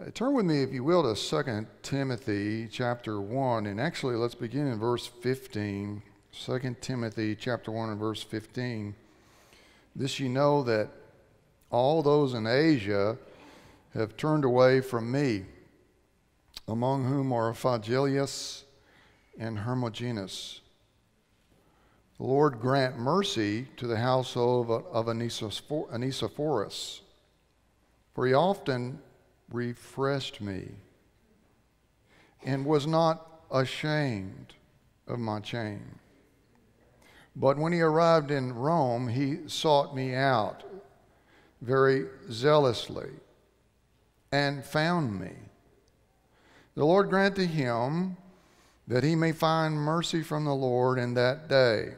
Uh, turn with me, if you will, to 2 Timothy chapter 1. And actually, let's begin in verse 15. 2 Timothy chapter 1 and verse 15. This you know that all those in Asia have turned away from me, among whom are Phygellus and Hermogenes. The Lord grant mercy to the household of Onesiphorus, for he often refreshed me and was not ashamed of my chain. But when he arrived in Rome, he sought me out very zealously and found me. The Lord grant to him that he may find mercy from the Lord in that day.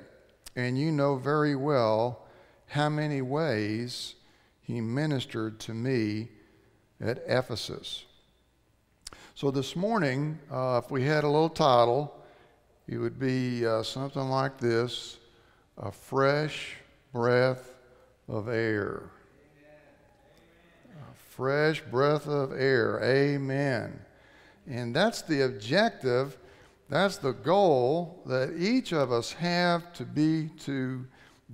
And you know very well how many ways he ministered to me at Ephesus. So this morning, uh, if we had a little title, it would be uh, something like this A Fresh Breath of Air. A fresh breath of air. Amen. And that's the objective, that's the goal that each of us have to be to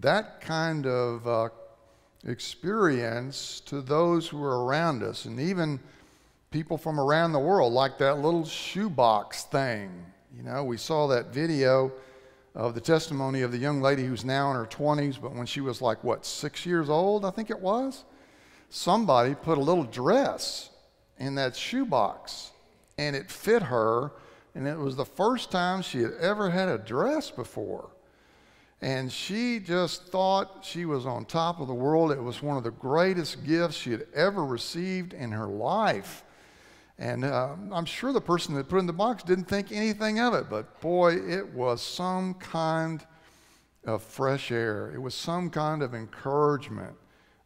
that kind of uh, experience to those who are around us, and even people from around the world, like that little shoebox thing. You know, we saw that video of the testimony of the young lady who's now in her 20s, but when she was like, what, six years old, I think it was, somebody put a little dress in that shoebox and it fit her, and it was the first time she had ever had a dress before. And she just thought she was on top of the world. It was one of the greatest gifts she had ever received in her life. And uh, I'm sure the person that put in the box didn't think anything of it, but boy, it was some kind of fresh air. It was some kind of encouragement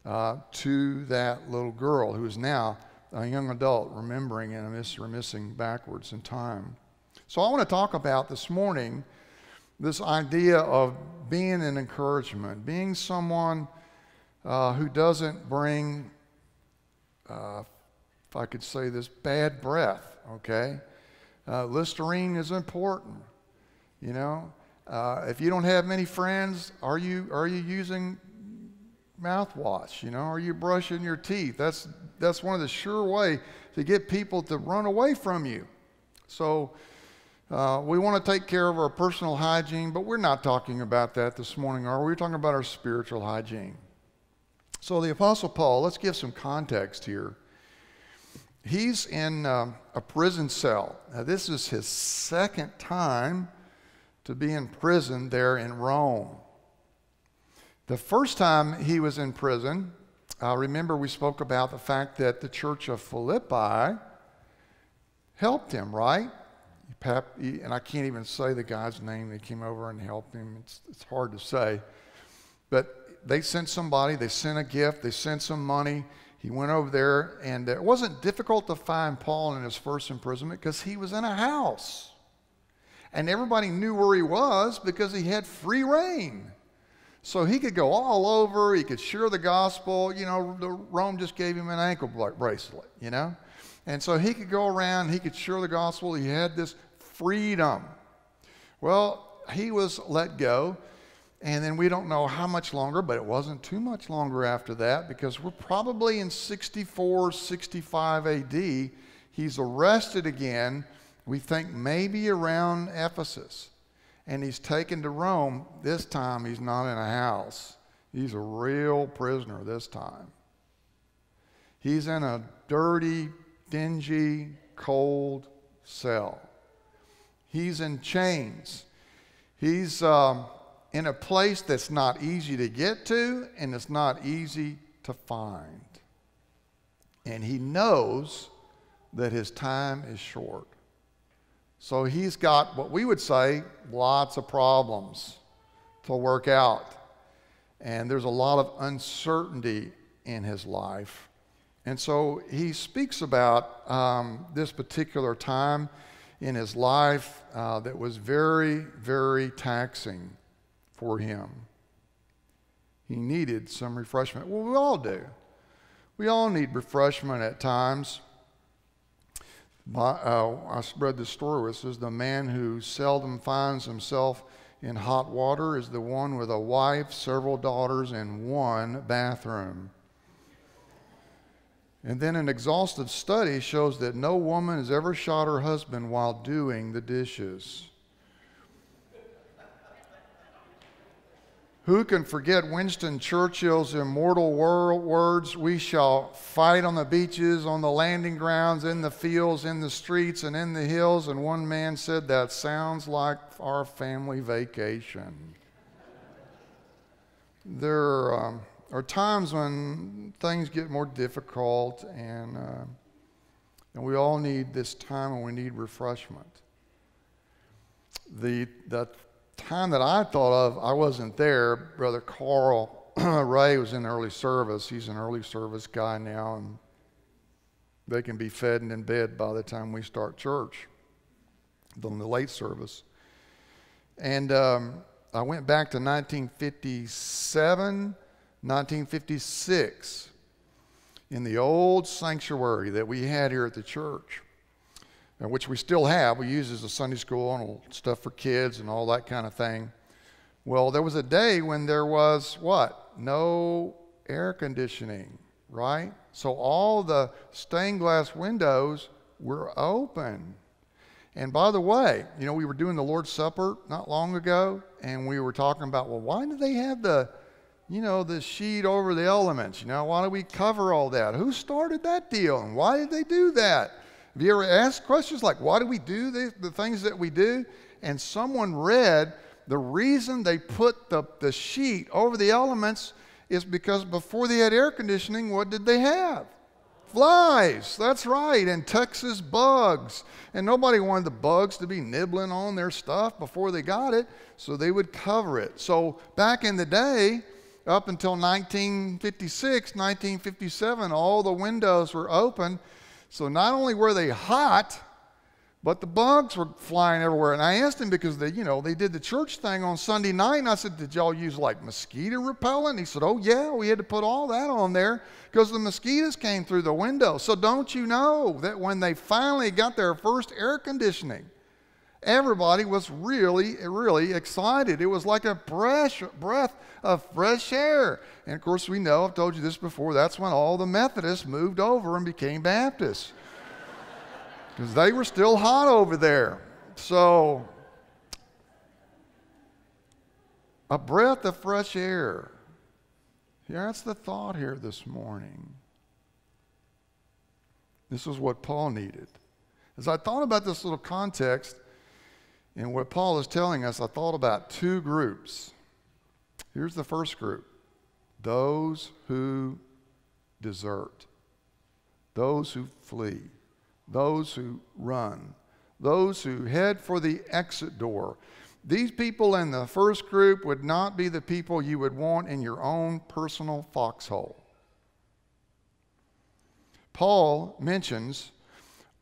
uh, to that little girl who is now a young adult, remembering and remissing backwards in time. So I want to talk about this morning this idea of being an encouragement, being someone uh, who doesn't bring, uh, if I could say this, bad breath, okay? Uh, Listerine is important, you know? Uh, if you don't have many friends, are you, are you using mouthwash? You know, are you brushing your teeth? That's, that's one of the sure way to get people to run away from you. So, uh, we want to take care of our personal hygiene, but we're not talking about that this morning, are we? We're talking about our spiritual hygiene. So, the Apostle Paul, let's give some context here. He's in uh, a prison cell. Now, this is his second time to be in prison there in Rome. The first time he was in prison, uh, remember we spoke about the fact that the church of Philippi helped him, right? And I can't even say the guy's name They came over and helped him. It's, it's hard to say. But they sent somebody, they sent a gift, they sent some money. He went over there, and it wasn't difficult to find Paul in his first imprisonment because he was in a house. And everybody knew where he was because he had free rein. So he could go all over, he could share the gospel. You know, Rome just gave him an ankle bracelet, you know? And so he could go around, he could share the gospel. He had this freedom. Well, he was let go. And then we don't know how much longer, but it wasn't too much longer after that because we're probably in 64, 65 AD. He's arrested again, we think maybe around Ephesus. And he's taken to Rome. This time he's not in a house, he's a real prisoner this time. He's in a dirty, dingy, cold cell. He's in chains. He's um, in a place that's not easy to get to and it's not easy to find. And he knows that his time is short. So he's got what we would say lots of problems to work out. And there's a lot of uncertainty in his life. And so he speaks about um, this particular time in his life uh, that was very, very taxing for him. He needed some refreshment. Well, we all do. We all need refreshment at times. My, uh, I spread this story where it says the man who seldom finds himself in hot water is the one with a wife, several daughters, and one bathroom. And then an exhaustive study shows that no woman has ever shot her husband while doing the dishes. Who can forget Winston Churchill's immortal words? We shall fight on the beaches, on the landing grounds, in the fields, in the streets, and in the hills. And one man said, That sounds like our family vacation. There um, are times when things get more difficult, and, uh, and we all need this time and we need refreshment. The, the time that I thought of, I wasn't there. Brother Carl Ray was in early service. He's an early service guy now, and they can be fed and in bed by the time we start church, than the late service. And um, I went back to 1957, 1956, in the old sanctuary that we had here at the church which we still have. We use as a Sunday school and stuff for kids and all that kind of thing. Well, there was a day when there was what? No air conditioning, right? So all the stained glass windows were open. And by the way, you know, we were doing the Lord's Supper not long ago, and we were talking about, well, why do they have the, you know, the sheet over the elements? You know, why do we cover all that? Who started that deal? And why did they do that? Have you ever asked questions like, why do we do the, the things that we do? And someone read the reason they put the, the sheet over the elements is because before they had air conditioning, what did they have? Flies, that's right, and Texas bugs. And nobody wanted the bugs to be nibbling on their stuff before they got it, so they would cover it. So back in the day, up until 1956, 1957, all the windows were open so not only were they hot, but the bugs were flying everywhere. And I asked him because they, you know, they did the church thing on Sunday night. And I said, Did y'all use like mosquito repellent? He said, Oh, yeah, we had to put all that on there because the mosquitoes came through the window. So don't you know that when they finally got their first air conditioning, everybody was really, really excited. It was like a breath, breath of fresh air. And of course, we know, I've told you this before, that's when all the Methodists moved over and became Baptists. Because they were still hot over there. So, a breath of fresh air. Yeah, that's the thought here this morning. This is what Paul needed. As I thought about this little context, and what Paul is telling us, I thought about two groups. Here's the first group those who desert, those who flee, those who run, those who head for the exit door. These people in the first group would not be the people you would want in your own personal foxhole. Paul mentions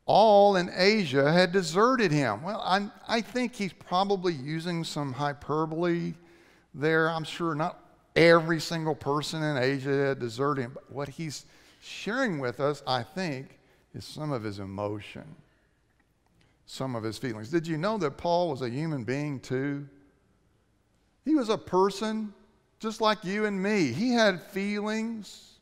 all in Asia had deserted him. Well, I, I think he's probably using some hyperbole there. I'm sure not every single person in Asia deserted him. But what he's sharing with us, I think, is some of his emotion, some of his feelings. Did you know that Paul was a human being too? He was a person just like you and me. He had feelings.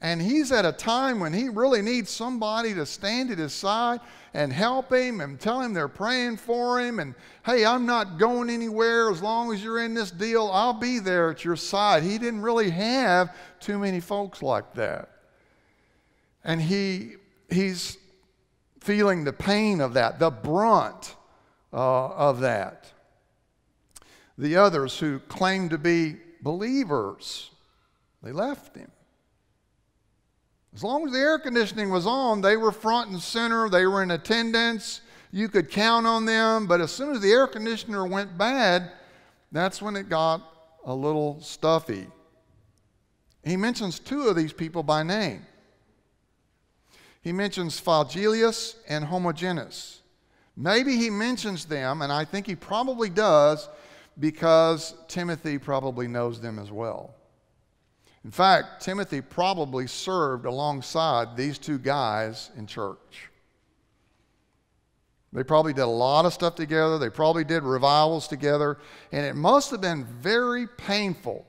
And he's at a time when he really needs somebody to stand at his side and help him and tell him they're praying for him. And hey, I'm not going anywhere as long as you're in this deal. I'll be there at your side. He didn't really have too many folks like that. And he, he's feeling the pain of that, the brunt uh, of that. The others who claimed to be believers, they left him. As long as the air conditioning was on, they were front and center, they were in attendance, you could count on them. But as soon as the air conditioner went bad, that's when it got a little stuffy. He mentions two of these people by name. He mentions Phygellus and Hermogenes. Maybe he mentions them, and I think he probably does because Timothy probably knows them as well. In fact, Timothy probably served alongside these two guys in church. They probably did a lot of stuff together. They probably did revivals together. And it must have been very painful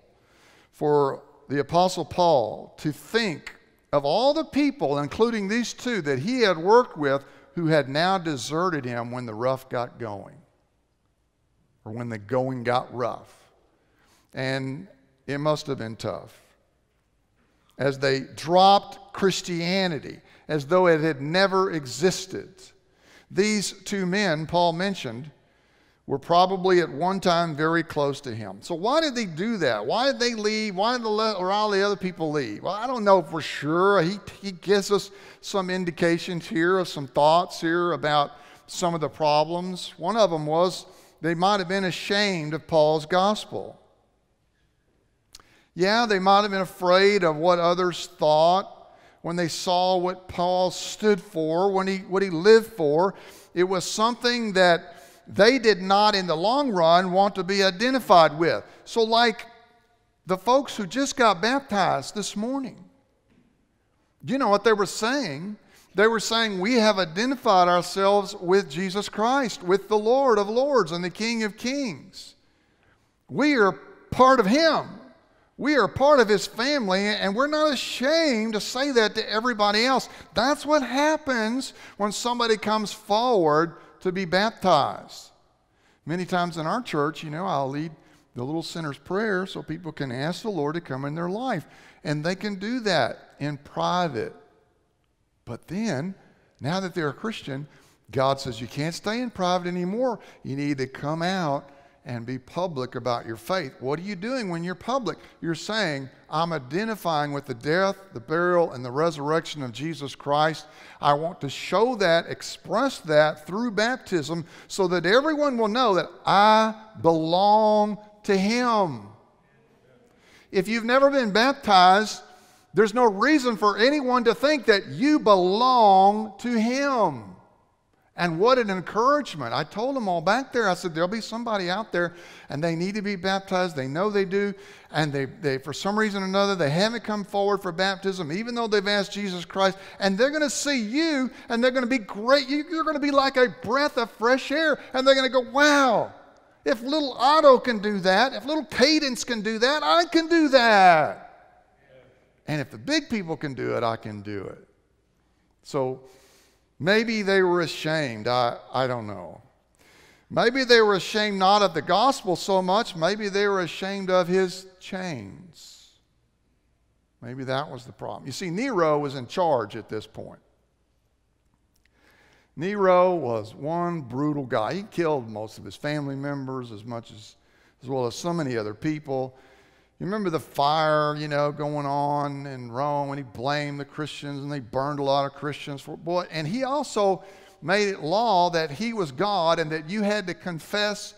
for the Apostle Paul to think of all the people, including these two, that he had worked with who had now deserted him when the rough got going or when the going got rough. And it must have been tough. As they dropped Christianity as though it had never existed these two men Paul mentioned were probably at one time very close to him. So why did they do that? Why did they leave? Why did the, or all the other people leave? Well, I don't know for sure. He, he gives us some indications here of some thoughts here about some of the problems. One of them was they might have been ashamed of Paul's gospel. Yeah, they might have been afraid of what others thought when they saw what Paul stood for, when he, what he lived for. It was something that they did not, in the long run, want to be identified with. So, like the folks who just got baptized this morning, you know what they were saying? They were saying, We have identified ourselves with Jesus Christ, with the Lord of Lords and the King of Kings. We are part of Him. We are part of his family, and we're not ashamed to say that to everybody else. That's what happens when somebody comes forward to be baptized. Many times in our church, you know, I'll lead the little sinner's prayer so people can ask the Lord to come in their life. And they can do that in private. But then, now that they're a Christian, God says you can't stay in private anymore. You need to come out and be public about your faith. What are you doing when you're public? You're saying, I'm identifying with the death, the burial, and the resurrection of Jesus Christ. I want to show that, express that through baptism so that everyone will know that I belong to Him. If you've never been baptized, there's no reason for anyone to think that you belong to Him. And what an encouragement. I told them all back there, I said, there'll be somebody out there and they need to be baptized. They know they do. And they, they for some reason or another, they haven't come forward for baptism, even though they've asked Jesus Christ. And they're going to see you and they're going to be great. You're going to be like a breath of fresh air. And they're going to go, wow, if little Otto can do that, if little Cadence can do that, I can do that. And if the big people can do it, I can do it. So, Maybe they were ashamed. I, I don't know. Maybe they were ashamed not of the gospel so much, maybe they were ashamed of his chains. Maybe that was the problem. You see, Nero was in charge at this point. Nero was one brutal guy. He killed most of his family members as much as as well as so many other people. You remember the fire, you know, going on in Rome when he blamed the Christians and they burned a lot of Christians for boy. And he also made it law that he was God and that you had to confess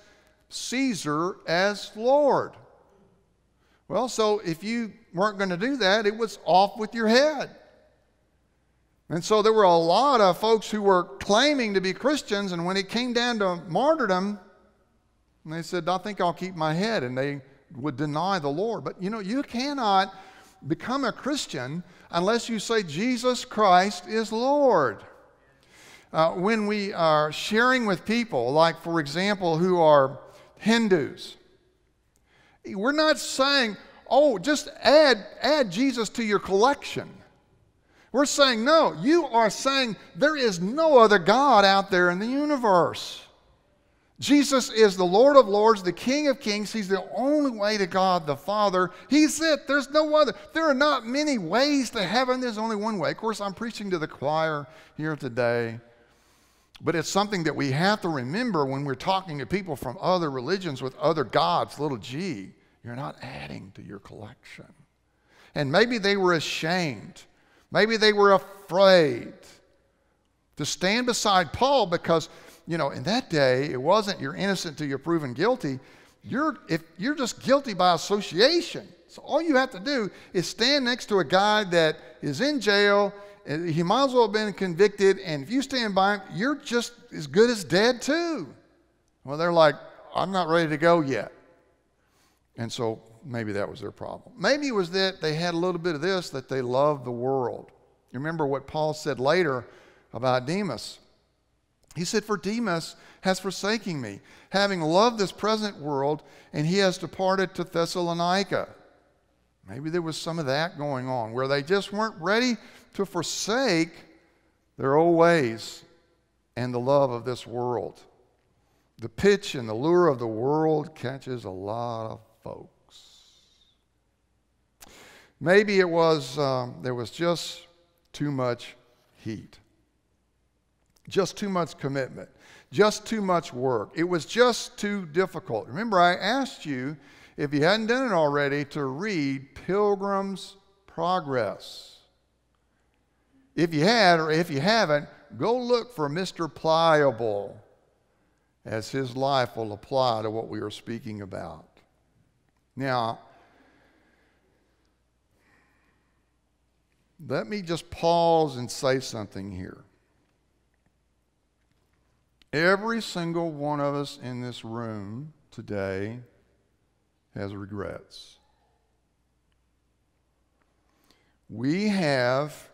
Caesar as Lord. Well, so if you weren't going to do that, it was off with your head. And so there were a lot of folks who were claiming to be Christians, and when it came down to martyrdom, they said, I think I'll keep my head. And they would deny the Lord. But you know, you cannot become a Christian unless you say Jesus Christ is Lord. Uh, when we are sharing with people, like for example, who are Hindus, we're not saying, oh, just add, add Jesus to your collection. We're saying, no, you are saying there is no other God out there in the universe. Jesus is the Lord of Lords, the King of Kings. He's the only way to God the Father. He's it. There's no other. There are not many ways to heaven. There's only one way. Of course, I'm preaching to the choir here today. But it's something that we have to remember when we're talking to people from other religions with other gods, little g. You're not adding to your collection. And maybe they were ashamed. Maybe they were afraid to stand beside Paul because you know, in that day, it wasn't you're innocent till you're proven guilty. You're, if you're just guilty by association. So all you have to do is stand next to a guy that is in jail. He might as well have been convicted. And if you stand by him, you're just as good as dead too. Well, they're like, I'm not ready to go yet. And so maybe that was their problem. Maybe it was that they had a little bit of this, that they loved the world. You remember what Paul said later about Demas. He said, For Demas has forsaken me, having loved this present world, and he has departed to Thessalonica. Maybe there was some of that going on where they just weren't ready to forsake their old ways and the love of this world. The pitch and the lure of the world catches a lot of folks. Maybe it was, um, there was just too much heat, just too much commitment, just too much work. It was just too difficult. Remember, I asked you, if you hadn't done it already, to read Pilgrim's Progress. If you had, or if you haven't, go look for Mr. Pliable as his life will apply to what we are speaking about. Now, let me just pause and say something here. Every single one of us in this room today has regrets. We have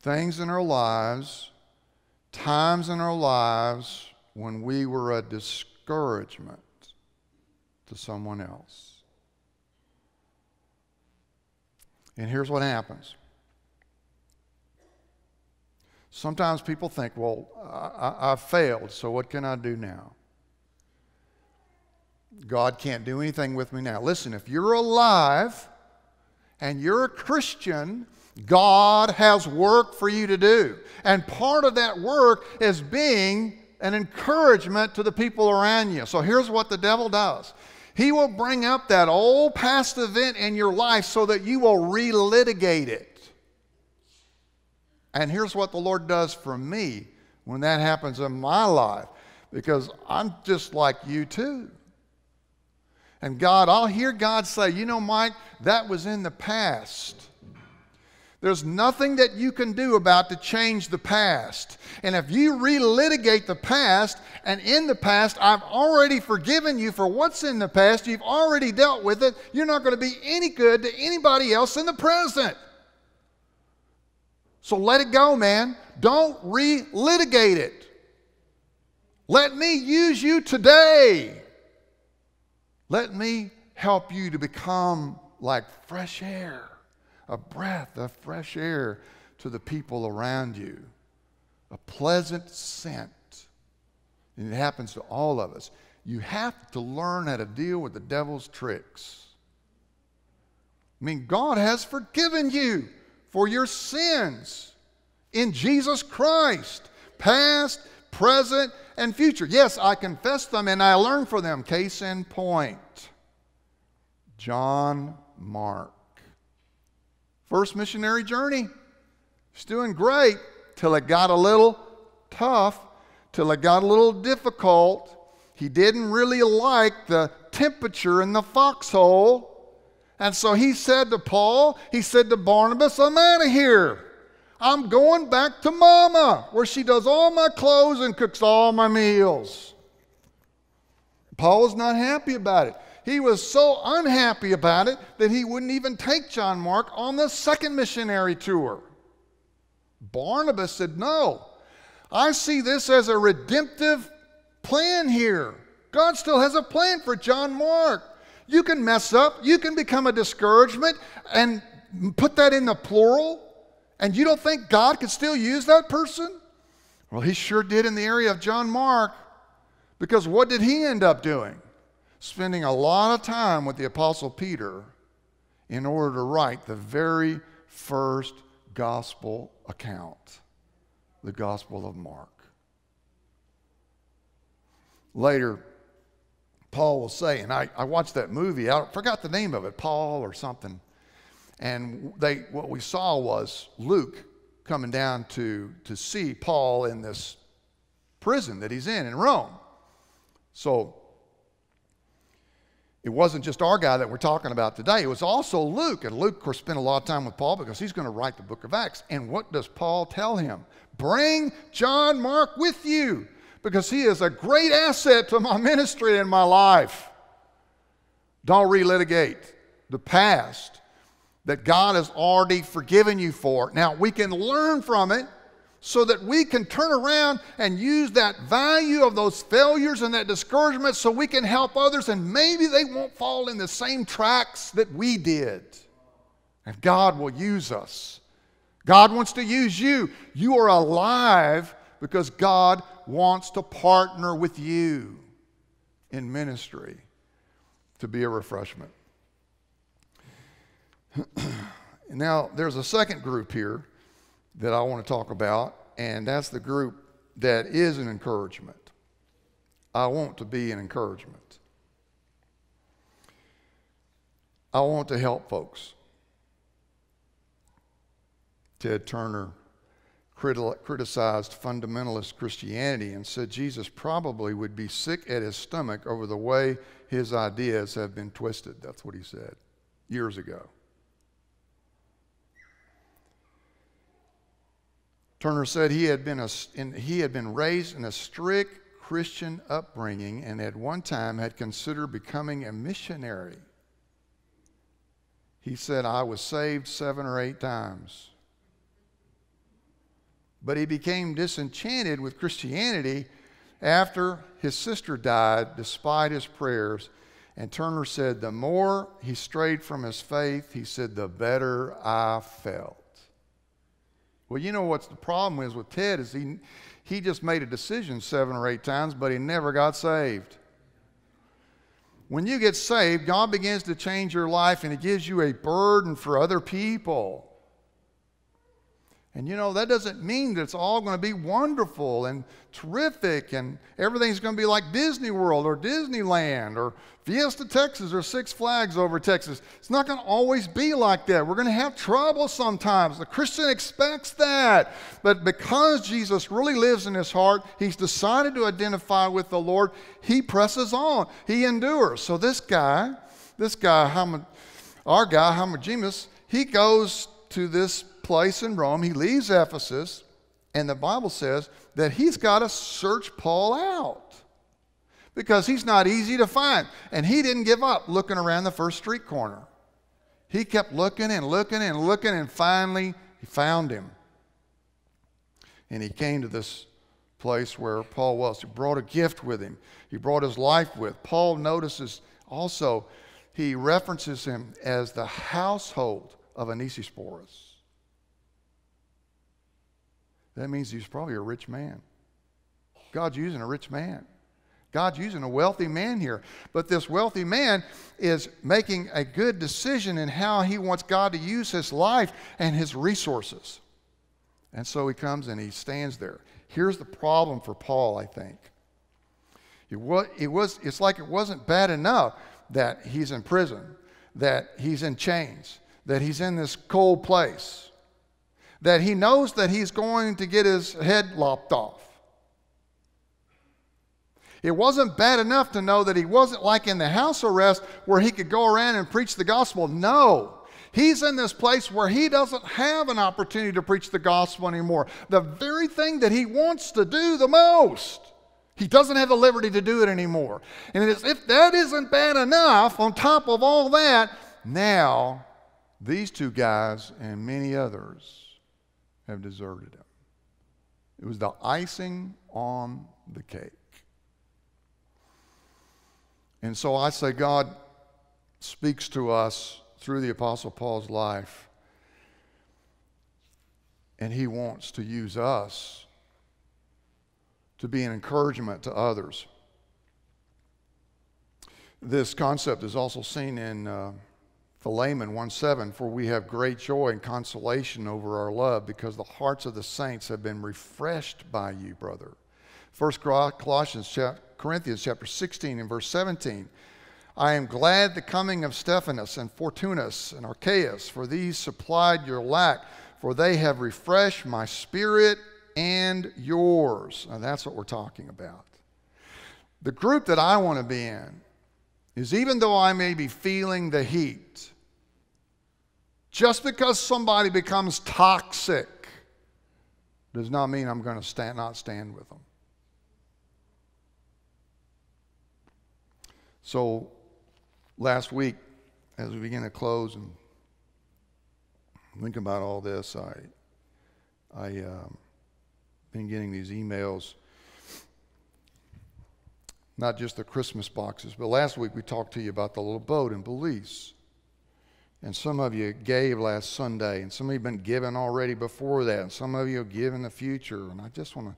things in our lives, times in our lives when we were a discouragement to someone else. And here's what happens. Sometimes people think, well, I, I, failed, so what can I do now? God can't do anything with me now. Listen, if you're alive and you're a Christian, God has work for you to do. And part of that work is being an encouragement to the people around you. So here's what the devil does he will bring up that old past event in your life so that you will relitigate it. And here's what the Lord does for me when that happens in my life, because I'm just like you too. And God, I'll hear God say, you know, Mike, that was in the past. There's nothing that you can do about to change the past. And if you relitigate the past, and in the past, I've already forgiven you for what's in the past, you've already dealt with it, you're not going to be any good to anybody else in the present. So let it go, man. Don't relitigate it. Let me use you today. Let me help you to become like fresh air a breath of fresh air to the people around you, a pleasant scent. And it happens to all of us. You have to learn how to deal with the devil's tricks. I mean, God has forgiven you for your sins in Jesus Christ, past, present, and future. Yes, I confess them and I learn from them. Case in point John Mark. First missionary journey. He's doing great till it got a little tough, till it got a little difficult. He didn't really like the temperature in the foxhole. And so he said to Paul, he said to Barnabas, I'm out of here. I'm going back to mama, where she does all my clothes and cooks all my meals. Paul was not happy about it. He was so unhappy about it that he wouldn't even take John Mark on the second missionary tour. Barnabas said, No, I see this as a redemptive plan here. God still has a plan for John Mark. You can mess up, you can become a discouragement and put that in the plural, and you don't think God could still use that person? Well, he sure did in the area of John Mark, because what did he end up doing? spending a lot of time with the Apostle Peter in order to write the very first gospel account, the Gospel of Mark. Later, Paul will say, and I, I watched that movie, I forgot the name of it, Paul or something. And they, what we saw was Luke coming down to, to see Paul in this prison that he's in in Rome. So it wasn't just our guy that we're talking about today. It was also Luke. And Luke, of course, spent a lot of time with Paul because he's going to write the book of Acts. And what does Paul tell him? Bring John Mark with you because he is a great asset to my ministry and my life. Don't relitigate the past that God has already forgiven you for. Now, we can learn from it so that we can turn around and use that value of those failures and that discouragement so we can help others and maybe they won't fall in the same tracks that we did. And God will use us. God wants to use you. You are alive because God wants to partner with you in ministry to be a refreshment. now, there's a second group here that I want to talk about, and that's the group that is an encouragement. I want to be an encouragement. I want to help folks. Ted Turner criticized fundamentalist Christianity and said Jesus probably would be sick at his stomach over the way his ideas have been twisted. That's what he said years ago. Turner said he had been, a, in, he had been raised in a strict Christian upbringing and at one time had considered becoming a missionary. He said, I was saved seven or eight times. But he became disenchanted with Christianity after his sister died, despite his prayers. And Turner said, the more he strayed from his faith, he said, the better I felt. Well, you know what's the problem is with Ted is he, he just made a decision seven or eight times, but he never got saved. When you get saved, God begins to change your life and He gives you a burden for other people. And you know, that doesn't mean that it's all going to be wonderful and terrific and everything's going to be like Disney World or Disneyland or Fiesta Texas or Six Flags over Texas. It's not going to always be like that. We're going to have trouble sometimes. The Christian expects that. But because Jesus really lives in his heart, he's decided to identify with the Lord. He presses on, he endures. So this guy, this guy, our guy, Hermogenes, he goes to this place in Rome. He leaves Ephesus, and the Bible says that he's got to search Paul out because he's not easy to find. And he didn't give up looking around the first street corner. He kept looking and looking and looking, and finally he found him. And he came to this place where Paul was. He brought a gift with him, he brought his life with. Paul notices also, he references him as the household of Onesiphorus. That means he's probably a rich man. God's using a rich man. God's using a wealthy man here. But this wealthy man is making a good decision in how he wants God to use his life and his resources. And so he comes and he stands there. Here's the problem for Paul, I think. It was, it was, it's like it wasn't bad enough that he's in prison, that he's in chains, that he's in this cold place that he knows that he's going to get his head lopped off. It wasn't bad enough to know that he wasn't like in the house arrest where he could go around and preach the gospel. No. He's in this place where he doesn't have an opportunity to preach the gospel anymore. The very thing that he wants to do the most. He doesn't have the liberty to do it anymore. And if that isn't bad enough, on top of all that, now these two guys and many others have deserted him. It was the icing on the cake. And so I say, God speaks to us through the Apostle Paul's life, and he wants to use us to be an encouragement to others. This concept is also seen in. Uh, Philemon 1 7, for we have great joy and consolation over our love because the hearts of the saints have been refreshed by you, brother. First Colossians chapter, Corinthians chapter 16 and verse 17. I am glad the coming of Stephanas and Fortunus and Achaeus, for these supplied your lack, for they have refreshed my spirit and yours. And that's what we're talking about. The group that I want to be in is even though I may be feeling the heat, just because somebody becomes toxic does not mean I'm going to stand, not stand with them. So, last week, as we begin to close and think about all this, I, I um, been getting these emails, not just the Christmas boxes, but last week we talked to you about the little boat in Belize. And some of you gave last Sunday, and some of you have been giving already before that, and some of you will give in the future. And I just want to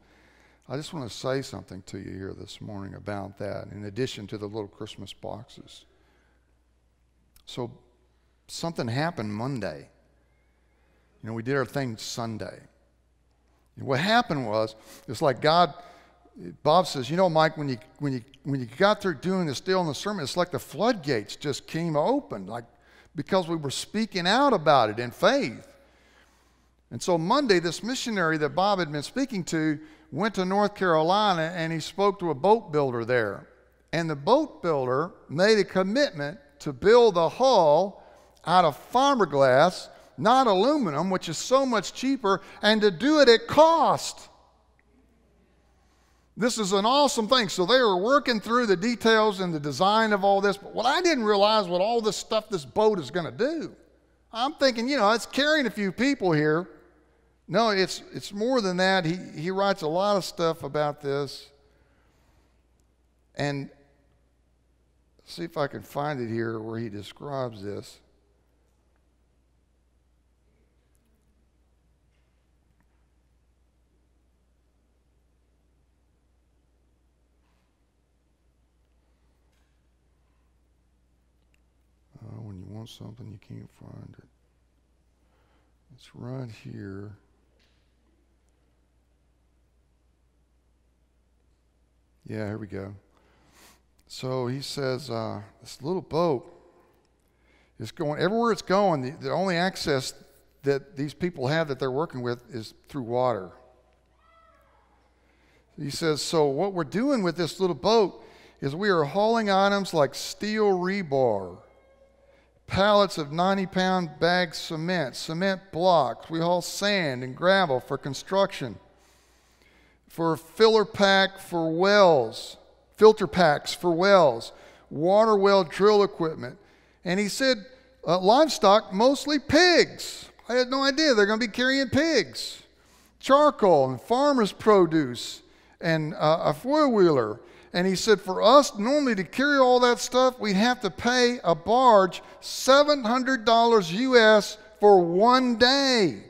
I just want to say something to you here this morning about that, in addition to the little Christmas boxes. So, something happened Monday. You know, we did our thing Sunday. And what happened was, it's like God, Bob says, you know, Mike, when you, when you, when you got through doing this deal in the sermon, it's like the floodgates just came open, like because we were speaking out about it in faith. And so Monday, this missionary that Bob had been speaking to went to North Carolina and he spoke to a boat builder there. And the boat builder made a commitment to build the hull out of fiberglass, not aluminum, which is so much cheaper, and to do it at cost. This is an awesome thing. So they were working through the details and the design of all this. But what I didn't realize what all this stuff this boat is going to do. I'm thinking, you know, it's carrying a few people here. No, it's, it's more than that. He, he writes a lot of stuff about this. And see if I can find it here where he describes this. Want something, you can't find it. It's right here. Yeah, here we go. So he says uh, this little boat is going everywhere it's going. The, the only access that these people have that they're working with is through water. He says, so what we're doing with this little boat is we are hauling items like steel rebar, pallets of 90 pound bagged cement, cement blocks. We haul sand and gravel for construction for filler pack for wells, filter packs for wells, water well drill equipment. And he said, uh, livestock, mostly pigs. I had no idea they're going to be carrying pigs. Charcoal and farmer's produce and uh, a four wheeler. And he said, for us normally to carry all that stuff, we'd have to pay a barge $700 US for one day.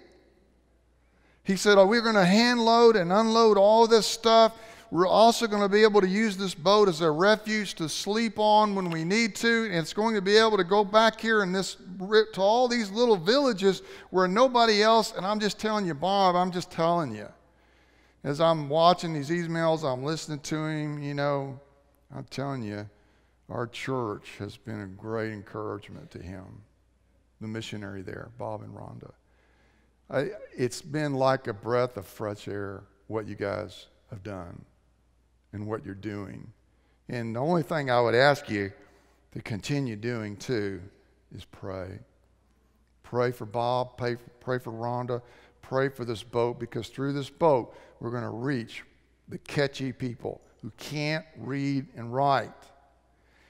He said, Oh, we're going to hand load and unload all this stuff. We're also going to be able to use this boat as a refuge to sleep on when we need to. And it's going to be able to go back here in this to all these little villages where nobody else, and I'm just telling you, Bob, I'm just telling you. As I'm watching these emails, I'm listening to him, you know, I'm telling you, our church has been a great encouragement to him, the missionary there, Bob and Rhonda. I, it's been like a breath of fresh air what you guys have done and what you're doing. And the only thing I would ask you to continue doing too is pray. Pray for Bob, pray, pray for Rhonda, pray for this boat because through this boat we're going to reach the Kekchi people who can't read and write.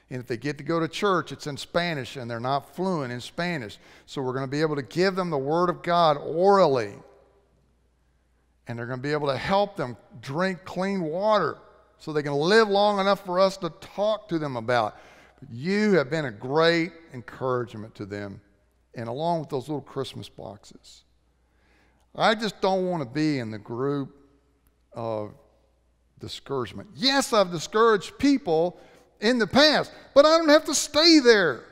And if they get to go to church, it's in Spanish and they're not fluent in Spanish. So we're going to be able to give them the Word of God orally. And they're going to be able to help them drink clean water so they can live long enough for us to talk to them about. But you have been a great encouragement to them, and along with those little Christmas boxes. I just don't want to be in the group of discouragement. Yes, I've discouraged people in the past, but I don't have to stay there.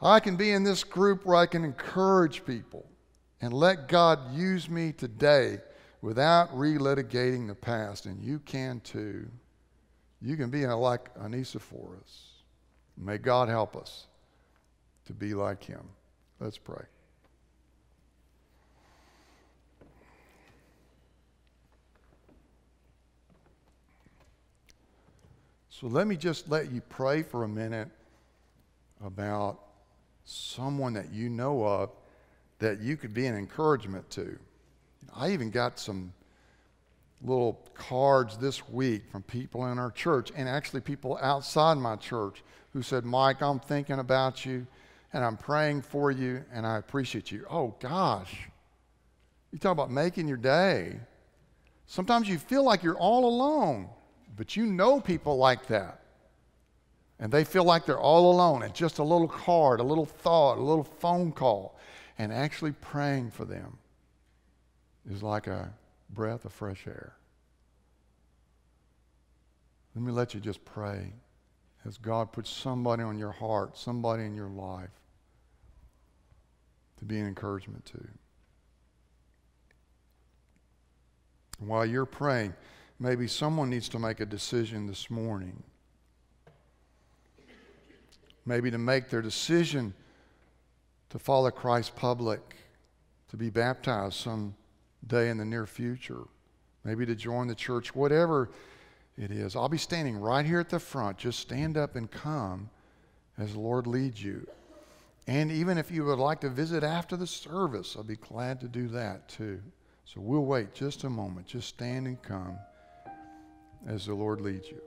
I can be in this group where I can encourage people and let God use me today without relitigating the past. And you can too. You can be like Onesiphorus. May God help us to be like him. Let's pray. So let me just let you pray for a minute about someone that you know of that you could be an encouragement to. I even got some little cards this week from people in our church and actually people outside my church who said, Mike, I'm thinking about you and I'm praying for you and I appreciate you. Oh, gosh. You talk about making your day. Sometimes you feel like you're all alone, but you know people like that. And they feel like they're all alone. And just a little card, a little thought, a little phone call, and actually praying for them is like a breath of fresh air. Let me let you just pray as God puts somebody on your heart, somebody in your life to be an encouragement to. While you're praying, maybe someone needs to make a decision this morning. Maybe to make their decision to follow Christ public, to be baptized some day in the near future, maybe to join the church, whatever it is. I'll be standing right here at the front. Just stand up and come as the Lord leads you. And even if you would like to visit after the service, I'll be glad to do that too. So we'll wait just a moment. Just stand and come as the Lord leads you.